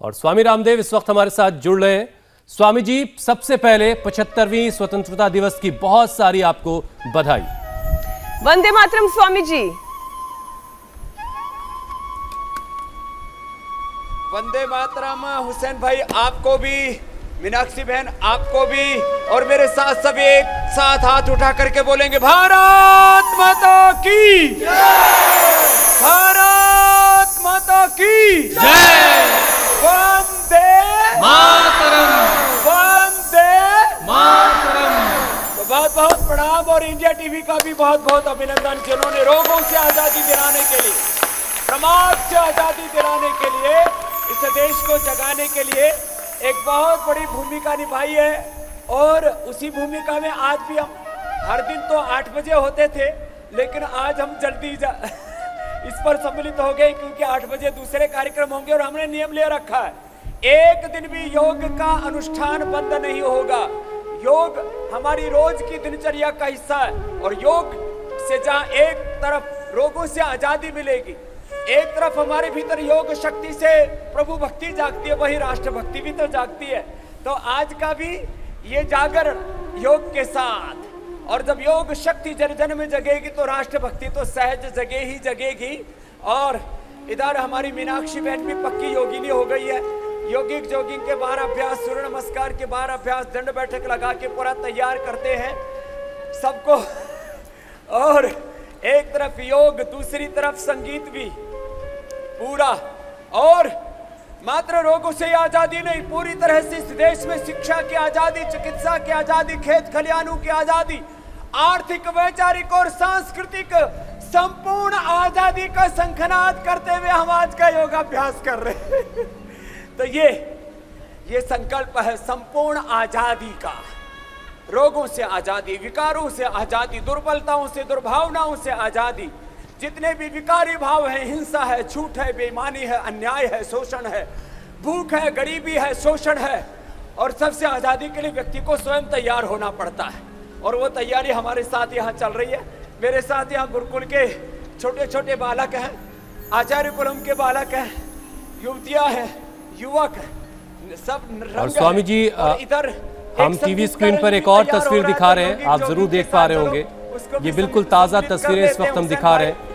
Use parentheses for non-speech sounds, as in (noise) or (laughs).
और स्वामी रामदेव इस वक्त हमारे साथ जुड़ रहे हैं। स्वामी जी सबसे पहले पचहत्तरवीं स्वतंत्रता दिवस की बहुत सारी आपको बधाई। वंदे मातरम स्वामी जी। वंदे मातरम हुसैन भाई आपको भी मीनाक्षी बहन आपको भी और मेरे साथ सभी एक साथ हाथ उठा करके बोलेंगे भारत माता की बहुत बहुत प्रणाम और इंडिया टीवी का भी बहुत बहुत अभिनंदन जिन्होंने रोगों से आज़ादी दिलाने के लिए, समाज से आज़ादी दिलाने के लिए, इस देश को जगाने के लिए एक बहुत बड़ी भूमिका निभाई है। और उसी भूमिका में आज भी हम हर दिन तो आठ बजे होते थे, लेकिन आज हम जल्दी जा (laughs) इस पर सम्मिलित हो गए क्योंकि आठ बजे दूसरे कार्यक्रम होंगे और हमने नियम ले रखा है। एक दिन भी योग का अनुष्ठान बंद नहीं होगा। योग हमारी रोज की दिनचर्या का हिस्सा है और योग से जहाँ एक तरफ़ रोगों से आज़ादी मिलेगी, एक तरफ़ हमारे भीतर योग शक्ति से प्रभु भक्ति जागती है, वही राष्ट्र भक्ति भी तो जागती है। तो आज का भी ये जागरण योग के साथ। और जब योग शक्ति जन जन में जगेगी तो राष्ट्र भक्ति तो सहज जगे ही जगेगी। और इधर हमारी मीनाक्षी बहन भी पक्की योगिनी हो गई है। योगिक जोगिंग के बारह अभ्यास, सूर्य नमस्कार के बारह अभ्यास, दंड बैठक लगा के पूरा तैयार करते हैं। सबको (laughs) और एक तरफ़ योग, दूसरी तरफ़ संगीत भी। पूरा। और मात्र रोगों से आज़ादी नहीं, पूरी तरह से इस देश में शिक्षा की आज़ादी, चिकित्सा की आज़ादी, खेत खलियानों की आज़ादी, आर्थिक, वैचारिक और सांस्कृतिक संपूर्ण आज़ादी का संखनाद करते हुए हम आज का योगाभ्यास कर रहे हैं। (laughs) तो ये ये संकल्प है संपूर्ण आज़ादी का। रोगों से आज़ादी, विकारों से आज़ादी, दुर्बलताओं से, दुर्भावनाओं से आज़ादी। जितने भी विकारी भाव हैं, हिंसा है, झूठ है, बेईमानी है, अन्याय है, शोषण है, भूख है, गरीबी है, शोषण है, और सबसे आज़ादी के लिए व्यक्ति को स्वयं तैयार होना पड़ता है। और वो तैयारी हमारे साथ यहाँ चल रही है। मेरे साथ यहाँ गुरुकुल के छोटे छोटे बालक हैं, आचार्य कुलम के बालक हैं, युवतियाँ हैं युवक सब और स्वामी जी, इधर हम टीवी स्क्रीन पर एक और तस्वीर दिखा तो रहे हैं। आप ज़रूर देख पा रहे होंगे। ये बिल्कुल ताज़ा तस्वीरें इस वक्त हम दिखा रहे हैं।